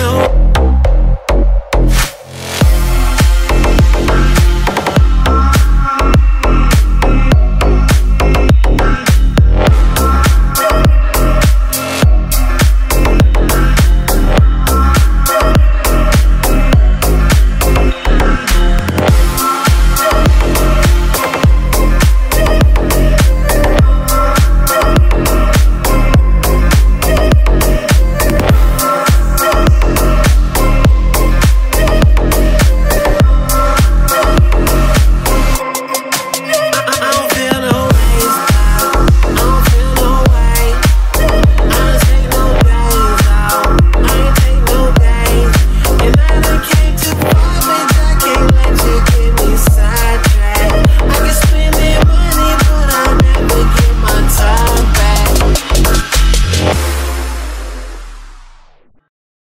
do